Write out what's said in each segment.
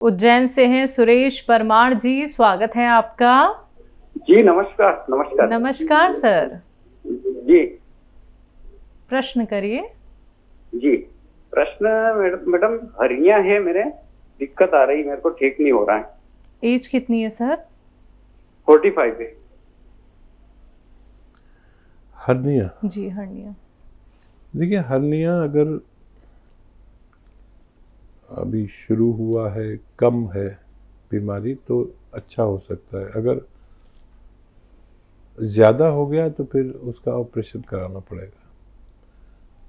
उज्जैन से हैं सुरेश परमार जी स्वागत है आपका। जी नमस्कार नमस्कार। नमस्कार सर। जी। प्रश्न करिए। जी प्रश्न मैडम हरिया है मेरे दिक्कत आ रही मेरे को ठीक नहीं हो रहा है। एज कितनी है सर? फोर्टी फाइव है। हर्निया। जी हर्निया। देखिए हर्निया अगर अभी शुरू हुआ है, कम है, बीमारी तो अच्छा हो सकता है। अगर ज़्यादा हो गया तो फिर उसका ऑपरेशन कराना पड़ेगा।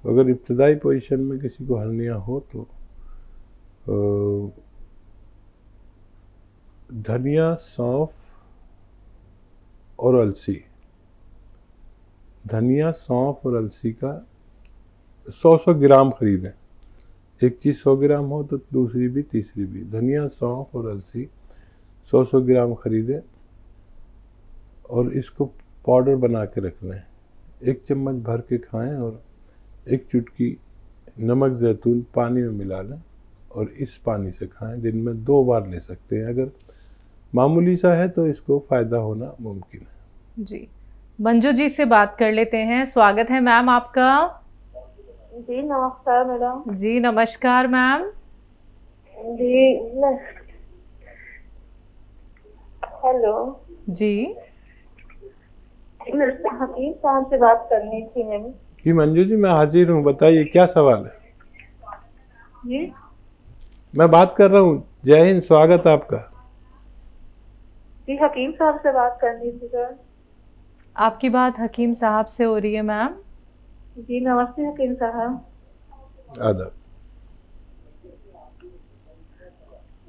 अगर इब्तदाई पोजीशन में किसी को हर्निया हो तो धनिया, सौंफ और अलसी। धनिया, सौंफ और अलसी का सौ सौ ग्राम खरीदें। एक चीज़ सौ ग्राम हो तो दूसरी भी, तीसरी भी। धनिया सौंफ और अलसी सौ सौ ग्राम खरीदें और इसको पाउडर बना के रख लें। एक चम्मच भर के खाएँ और एक चुटकी नमक, जैतून पानी में मिला लें और इस पानी से खाएँ। दिन में दो बार ले सकते हैं। अगर मामूली सा है तो इसको फ़ायदा होना मुमकिन है। जी। मंजू जी से बात कर लेते हैं। स्वागत है मैम आपका। जी नमस्कार मैडम। जी नमस्कार मैम। जी हेलो। जी। से हकीम साहब से बात करनी थी मैम। जी मंजू जी मैं हाजिर हूँ बताइए क्या सवाल है? जी। मैं बात कर रहा हूँ जय हिंद स्वागत आपका। जी हकीम साहब से बात करनी थी सर। आपकी बात हकीम साहब से हो रही है मैम। जी नमस्ते हकीम साहब। आदाब।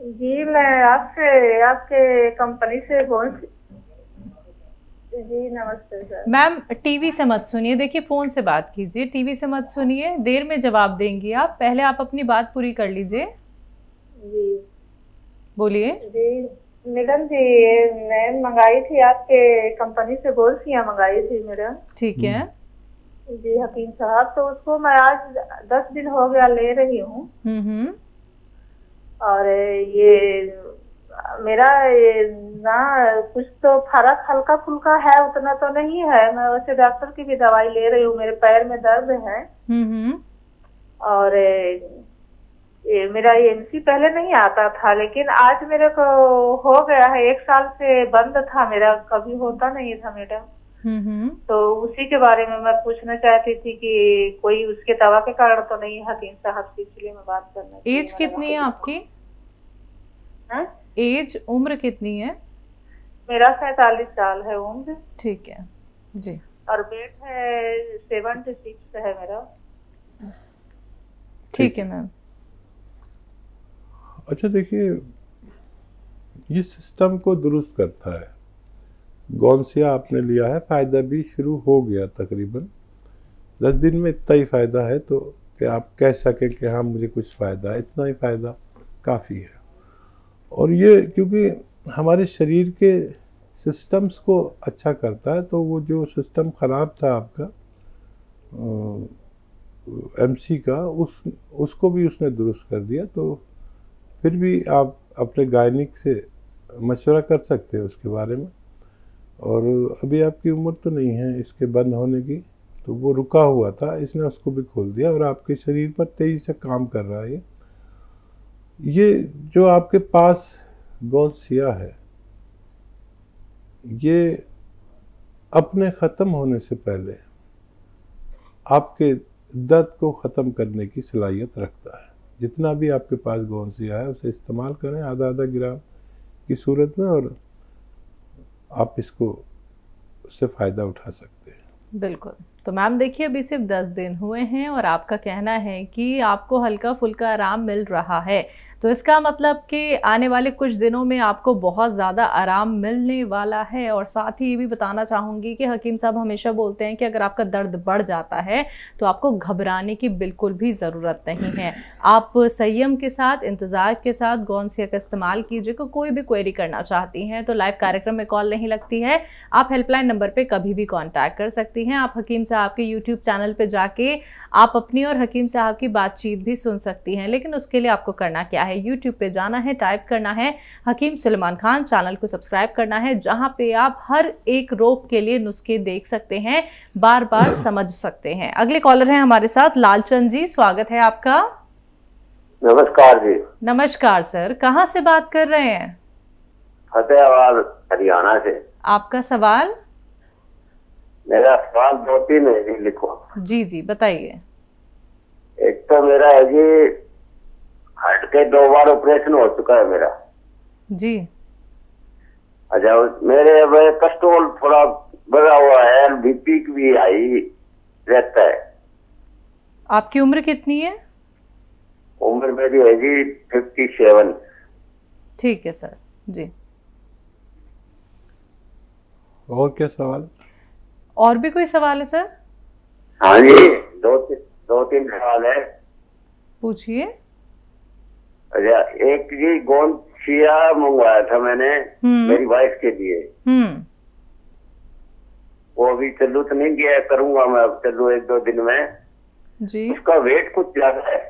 जी मैं आपसे आपके कंपनी से फ़ोन जी नमस्ते सर मैम टीवी से मत सुनिए। देखिए फ़ोन से बात कीजिए। टीवी से मत सुनिए। देर में जवाब देंगी आप। पहले आप अपनी बात पूरी कर लीजिए। जी। बोलिए। जी मैडम जी मैं मंगाई थी आपके कंपनी से गोल्सियाँ मंगाई थी मैडम। ठीक है। जी हकीम साहब तो उसको मैं आज दस दिन हो गया ले रही हूँ। हम्म हम्म। और ये मेरा ये ना कुछ तो फ़र्क हल्का फुल्का है उतना तो नहीं है। मैं वैसे डॉक्टर की भी दवाई ले रही हूँ मेरे पैर में दर्द है। हम्म और ये मेरा एमसी पहले नहीं आता था लेकिन आज मेरे को हो गया है एक साल से बंद था मेरा कभी होता नहीं था मैडम तो उसी के बारे में मैं पूछना चाहती थी कि कोई उसके दवा के कारण तो नहीं है हकीम साहब से इसलिए मैं बात करना एज कितनी है आपकी हाँ? एज उम्र कितनी है? मेरा सैतालीस साल है उम्र। ठीक है जी। और वेट है सेवेंटी सिक्स है मेरा। ठीक है मैम अच्छा देखिए ये सिस्टम को दुरुस्त करता है। गौनसिया आपने लिया है? फ़ायदा भी शुरू हो गया तकरीबन। दस दिन में इतना ही फ़ायदा है तो कि आप कह सकें कि हाँ मुझे कुछ फ़ायदा है। इतना ही फ़ायदा काफ़ी है। और ये क्योंकि हमारे शरीर के सिस्टम्स को अच्छा करता है तो वो जो सिस्टम ख़राब था आपका एमसी का, उस, उसको भी उसने दुरुस्त कर दिया तो फिर भी आप अपने गायनिक से मशवरा कर सकते हैं उसके बारे में। और अभी आपकी उम्र तो नहीं है, इसके बंद होने की। तो वो रुका हुआ था, इसने उसको भी खोल दिया और आपके शरीर पर तेज़ी से काम कर रहा है ये। जो आपके पास गौसिया है, ये अपने ख़त्म होने से पहले आपके दर्द को ख़त्म करने की सलाहियत रखता है। जितना भी आपके पास गौसिया है, उसे इस्तेमाल करें आधा आधा ग्राम की सूरत में और आप इसको उससे फ़ायदा उठा सकते हैं। बिल्कुल। तो मैम देखिए, अभी सिर्फ़ दस दिन हुए हैं और आपका कहना है कि आपको हल्का फुल्का आराम मिल रहा है। तो इसका मतलब कि आने वाले कुछ दिनों में आपको बहुत ज़्यादा आराम मिलने वाला है और साथ ही ये भी बताना चाहूँगी कि हकीम साहब हमेशा बोलते हैं कि अगर आपका दर्द बढ़ जाता है तो आपको घबराने की बिल्कुल भी ज़रूरत नहीं है। आप संयम के साथ, इंतज़ार के साथ गौनसिया का इस्तेमाल कीजिए को कोई भी क्वेरी करना चाहती हैं तो लाइव कार्यक्रम में कॉल नहीं लगती है। आप हेल्पलाइन नंबर पर कभी भी कॉन्टैक्ट कर सकती हैं। आप हकीम साहब के यूट्यूब चैनल पर जाके आप अपनी और हकीम साहब की बातचीत भी सुन सकती हैं लेकिन उसके लिए आपको करना क्या है? यूट्यूब पे जाना है टाइप करना है हकीम सलमान खान चैनल को सब्सक्राइब करना है जहाँ पे आप हर एक रोग के लिए नुस्खे देख सकते हैं बार बार समझ सकते हैं। अगले कॉलर हैं हमारे साथ लालचंद जी स्वागत है आपका। नमस्कार जी। नमस्कार सर। कहाँ से बात कर रहे हैं? फतेहाबाद हरियाणा से। आपका सवाल? मेरा सवाल दो तीन है जी लिखो। जी जी बताइए। एक तो मेरा है जी हार्ट के दो बार ऑपरेशन हो चुका है मेरा। जी। अच्छा मेरे अब कस्ट्रोल थोड़ा बढ़ा हुआ है बीपी भी हाई रहता है। आपकी उम्र कितनी है? उम्र मेरी है जी फिफ्टी सेवन ठीक है सर। जी। और क्या सवाल? और भी कोई सवाल है सर? हाँ जी दो तीन दो तीन सवाल है। पूछिए। अच्छा एक जी गोंद छिया मंगवाया था मैंने हम्म। मेरी वाइफ के लिए। हम्म। वो अभी चलू तो नहीं गया करूँगा मैं अब चलू एक दो दिन में। जी। उसका वेट कुछ ज़्यादा है।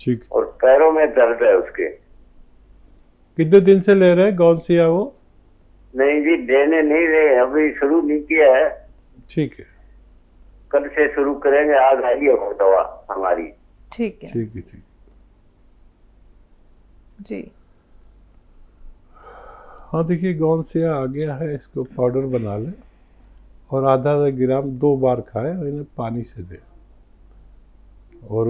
ठीक। और पैरों में दर्द है उसके। कितने दिन से ले रहे हैं कौन सी है वो? नहीं जी देने नहीं रहे अभी शुरू नहीं किया है। ठीक है। कल से शुरू करेंगे आज आई है वो दवा हमारी। ठीक है। ठीक है ठीक जी। हाँ देखिए गौन से आ गया है इसको पाउडर बना लें और आधा आधा ग्राम दो बार खाएँ और इन्हें पानी से दें। और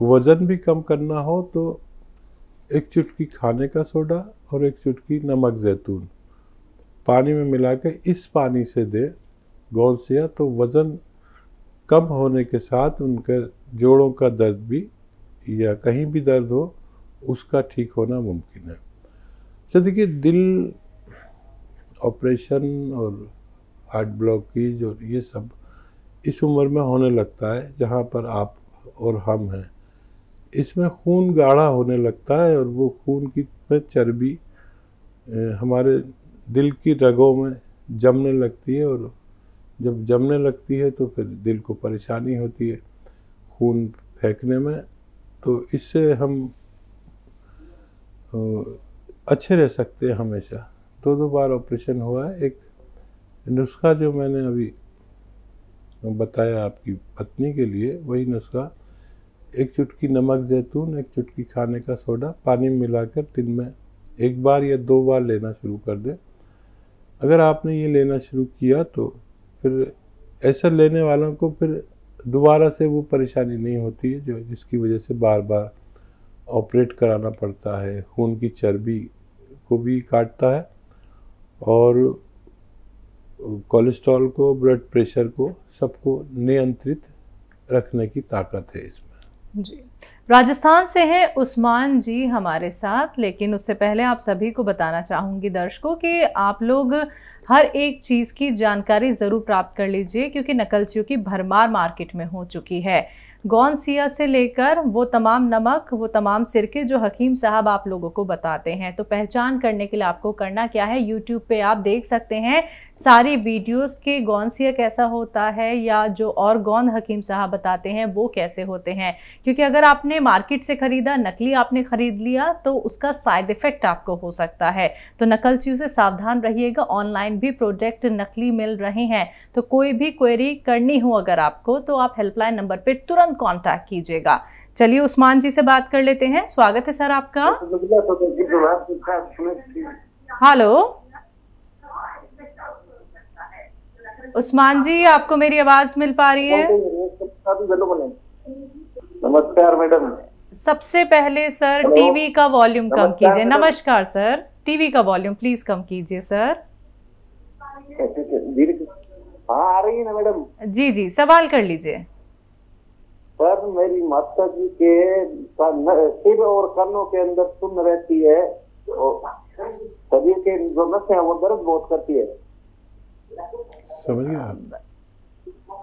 वज़न भी कम करना हो तो एक चुटकी खाने का सोडा और एक चुटकी नमक जैतून। पानी में मिला के इस पानी से दे से तो वज़न कम होने के साथ उनके जोड़ों का दर्द भी या कहीं भी दर्द हो, उसका ठीक होना मुमकिन है। तो देखिए, दिल ऑपरेशन और हार्ट ब्लॉकेज और ये सब इस उम्र में होने लगता है, जहाँ पर आप और हम हैं। इसमें खून गाढ़ा होने लगता है और वो खून की में चर्बी हमारे दिल की रगों में जमने लगती है और जब जमने लगती है तो फिर दिल को परेशानी होती है खून फेंकने में। तो इससे हम अच्छे रह सकते हैं हमेशा। दो दो बार ऑपरेशन हुआ है। एक नुस्खा जो मैंने अभी बताया आपकी पत्नी के लिए, वही नुस्खा एक चुटकी नमक जैतून, एक चुटकी खाने का सोडा, पानी मिलाकर दिन में एक बार या दो बार लेना शुरू कर दें। अगर आपने ये लेना शुरू किया तो फिर ऐसा लेने वालों को फिर दोबारा से वो परेशानी नहीं होती है, जो जिसकी वजह से बार बार ऑपरेट कराना पड़ता है, खून की चर्बी को भी काटता है और कोलेस्ट्रॉल को, ब्लड प्रेशर को सबको नियंत्रित रखने की ताकत है इसमें। जी। राजस्थान से हैं उस्मान जी हमारे साथ, लेकिन उससे पहले आप सभी को बताना चाहूँगी दर्शकों कि आप लोग हर एक चीज़ की जानकारी ज़रूर प्राप्त कर लीजिए, क्योंकि नकलचियों की भरमार मार्केट में हो चुकी है। गौन सिया से लेकर वो तमाम नमक, वो तमाम सिरके जो हकीम साहब आप लोगों को बताते हैं तो पहचान करने के लिए आपको करना क्या है? यूट्यूब पे आप देख सकते हैं सारी वीडियोस के गौन सिया कैसा होता है या जो और गौन हकीम साहब बताते हैं वो कैसे होते हैं? क्योंकि अगर आपने मार्केट से ख़रीदा नकली आपने ख़रीद लिया तो उसका साइड इफ़ेक्ट आपको हो सकता है। तो नकल नकलचियों से सावधान रहिएगा। ऑनलाइन भी प्रोडक्ट नकली मिल रहे हैं। तो कोई भी क्वेरी करनी हो अगर आपको तो आप हेल्पलाइन नंबर पर तुरंत कॉन्टैक्ट कीजिएगा। चलिए उस्मान जी से बात कर लेते हैं। स्वागत है सर आपका। हेलो। उस्मान जी आपको मेरी आवाज़ मिल पा रही है? नमस्कार मैडम। सबसे पहले सर टीवी का वॉल्यूम कम कीजिए। नमस्कार सर टीवी का वॉल्यूम प्लीज़ कम कीजिए सर। हाँ आ रही है ना मैडम। जी जी सवाल कर लीजिए। पर मेरी माता जी के सिर और कानों के अंदर सुन रहती है शरीर के जो नसें हैं वो दर्द बहुत करती है। समझ आप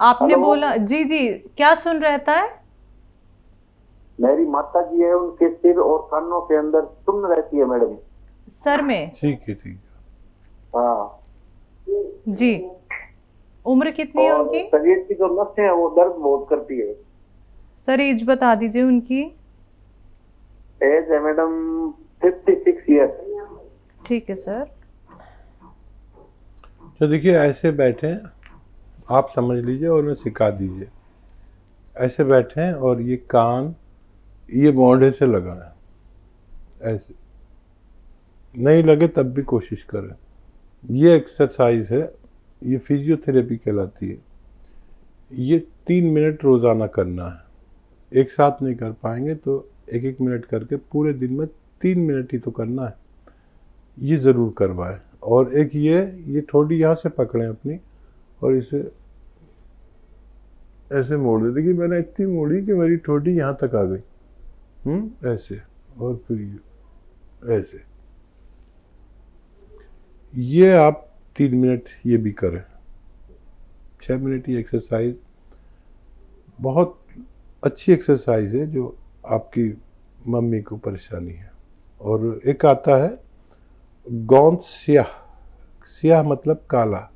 आपने हेलो। बोला जी जी क्या सुन रहता है मेरी माता जी है उनके सिर और कानों के अंदर सुन रहती है मैडम। सर में? ठीक है ठीक है। हाँ। जी। उम्र कितनी है उनकी? शरीर की जो नसें है वो दर्द बहुत करती है। सर एज बता दीजिए उनकी। एज है मैडम फिफ्टी सिक्स ईयर ठीक है सर। तो देखिए, ऐसे बैठे आप समझ लीजिए और उन्हें सिखा दीजिए। ऐसे बैठे और ये कान ये मोढ़े से लगा है। ऐसे। नहीं लगे तब भी कोशिश करें। ये एक्सरसाइज है, ये फिजियोथेरेपी कहलाती है। ये तीन मिनट रोज़ाना करना है। एक साथ नहीं कर पाएँगे तो एक एक मिनट करके पूरे दिन में तीन मिनट ही तो करना है। ये ज़रूर करवाएँ। और एक ये ये ठोडी यहाँ से पकड़ें अपनी और इसे ऐसे मोड़ दे। देखिए, मैंने इतनी मोड़ी कि मेरी ठोडी यहाँ तक आ गई। हम्म ऐसे और फिर ऐसे। ये आप तीन मिनट ये भी करें। छः मिनट ये एक्सरसाइज बहुत अच्छी एक्सरसाइज है जो आपकी मम्मी को परेशानी है। और एक आता है गौंद स्याह। स्याह मतलब काला।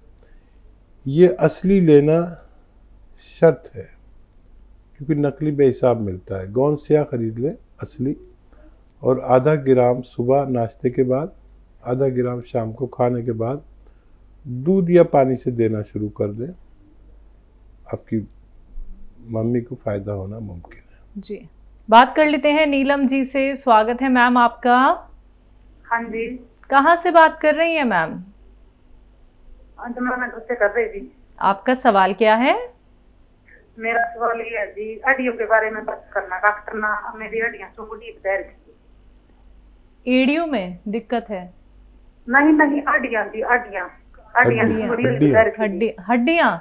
ये असली लेना शर्त है क्योंकि नकली बेहिसाब मिलता है। गौंद स्याह खरीद लें असली और आधा ग्राम सुबह नाश्ते के बाद आधा ग्राम शाम को खाने के बाद दूध या पानी से देना शुरू कर दें। आपकी मम्मी को फ़ायदा होना मुमकिन है। जी। बात कर लेते हैं नीलम जी से। स्वागत है मैम आपका। हाँ जी। कहाँ से बात कर रही है मैम? मैं से कर रही थी। आपका सवाल क्या है? मेरा सवाल ये है जी हड्डियों के बारे में बात करना डॉक्टर ना मेरी हड्डियाँ की एडियो में दिक्कत है? नहीं नहीं हड्डियाँ जी हड्डियाँ। हड्डियाँ हड्डियाँ, सुंगड़ी पैर की हड्डी हड्डियाँ?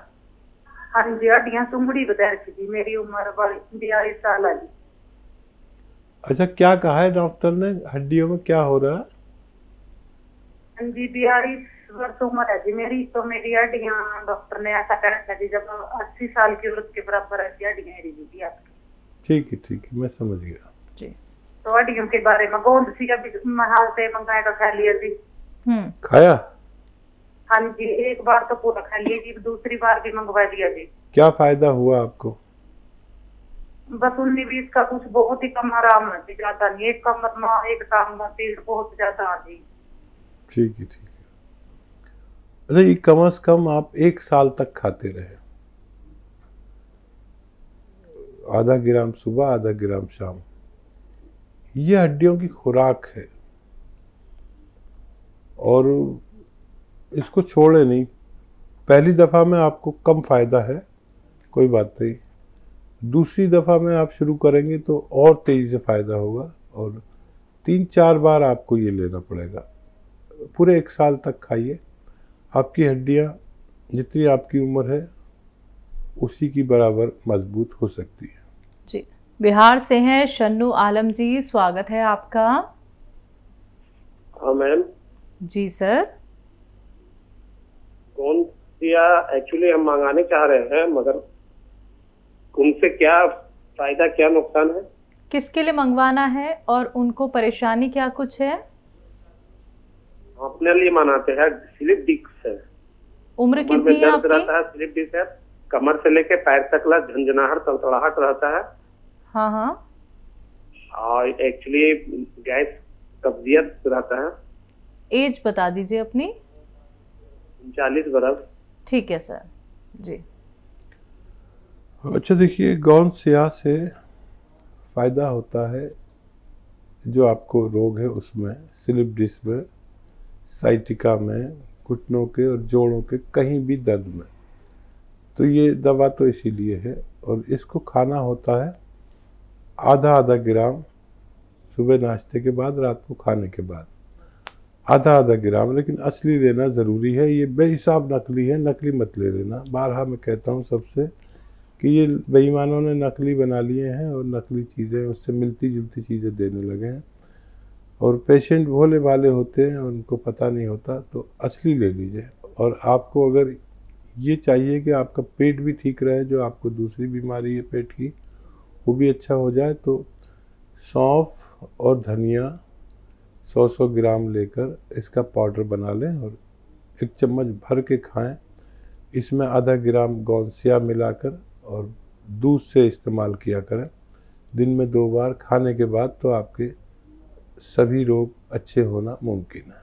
हाँ जी हड्डियाँ सुंगड़ी पैर की जी। मेरी उम्र बयालीस साल है जी। अच्छा क्या कहा है डॉक्टर ने? हड्डियों में क्या हो रहा है? हाँ जी बयालीस वर्ष उम्र है जी मेरी तो मेरी हड्डियाँ डॉक्टर ने ऐसा कहा था जी जब अस्सी साल की औरत के बराबर ऐसी हड्डियाँ मेरी जी आपकी ठीक है ठीक है मैं समझ गया जी तो हड्डियों के बारे में गोंद सी अभी हाल से मंगाए का खा लिया जी हम्म खाया हाँ जी एक बार तो पूरा खा लिया जी दूसरी बार भी मंगवा लिया जी क्या फ़ायदा हुआ आपको बस उन्नीस बीस का कुछ बहुत ही कम आराम है ज़्यादा नहीं एक कमर में एक टांग में पीड़ बहुत ज़्यादा है जी ठीक है ठीक है। अच्छा ये कम से कम आप एक साल तक खाते रहे। आधा ग्राम सुबह, आधा ग्राम शाम। ये हड्डियों की खुराक है। और इसको छोड़े नहीं। पहली दफ़ा में आपको कम फ़ायदा है, कोई बात नहीं। दूसरी दफ़ा में आप शुरू करेंगे तो और तेज़ी से फ़ायदा होगा और तीन चार बार आपको ये लेना पड़ेगा। पूरे एक साल तक खाइए। आपकी हड्डियाँ जितनी आपकी उम्र है उसी की बराबर मज़बूत हो सकती है। जी। बिहार से हैं शन्नू आलम जी स्वागत है आपका। हाँ मैम। जी सर। कौन दिया एक्चुअली हम मंगाने चाह रहे हैं मगर उनसे क्या फ़ायदा क्या नुकसान है? किसके लिए मंगवाना है और उनको परेशानी क्या कुछ है? अपने लिए मनाते हैं स्लिप डिस्क है उम्र कमर कितनी है दर्द रहता है स्लिप डिस्क है। कमर से लेके पैर तक ला झंझनाहट तड़तड़ाहट रहता है। हाँ हाँ। और एक्चुअली गैस कब्जियत रहता है। एज बता दीजिए अपनी। चालीस बरस। ठीक है सर। जी। अच्छा देखिए गौन स्याह से फ़ायदा होता है जो आपको रोग है उसमें स्लिप डिस्क में। साइटिका में, घुटनों के और जोड़ों के कहीं भी दर्द में। तो ये दवा तो इसीलिए है और इसको खाना होता है आधा आधा ग्राम सुबह नाश्ते के बाद, रात को खाने के बाद। आधा आधा ग्राम, लेकिन असली लेना ज़रूरी है। ये बेहिसाब नकली है, नकली मत ले लेना। बारहा मैं कहता हूँ सबसे कि ये बेईमानों ने नकली बना लिए हैं और नकली चीज़ें उससे मिलती जुलती चीज़ें देने लगे हैं। और पेशेंट भोले भाले होते हैं, उनको पता नहीं होता तो असली ले लीजिए। और आपको अगर ये चाहिए कि आपका पेट भी ठीक रहे, जो आपको दूसरी बीमारी है पेट की, वो भी अच्छा हो जाए तो सौंफ और धनिया सौ सौ ग्राम लेकर इसका पाउडर बना लें और एक चम्मच भर के खाएँ। इसमें आधा ग्राम गौनसिया मिलाकर और दूध से इस्तेमाल किया करें। दिन में दो बार, खाने के बाद तो आपके सभी रोग अच्छे होना मुमकिन है।